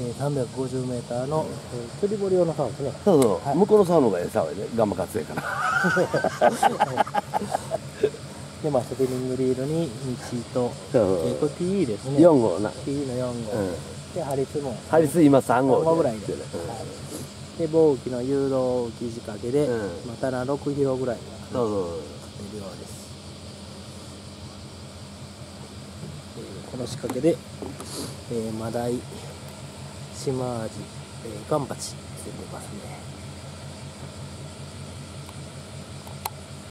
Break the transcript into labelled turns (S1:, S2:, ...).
S1: えー、350m の、えー、釣り堀用の竿ですね。
S2: そうそう、
S1: はい。
S2: 向こうの竿の方がええ竿やねガンマ活やから。
S1: でまあスピニングリールに道と、
S2: そう
S1: えー、これ PE ですね。
S2: 4号な。
S1: PE の4号、
S2: うん。
S1: でハリスも
S2: ハリス今3
S1: 3
S2: 号
S1: 号ぐらいで、
S2: うん。
S1: はい、で棒浮きの誘導浮き仕掛けで、
S2: うん。
S1: またな6キロぐらいが
S2: そうそう。
S1: 出るようです、えーこの仕掛けで、えー、マダイ島味、えー、ガンバチ釣れてますね。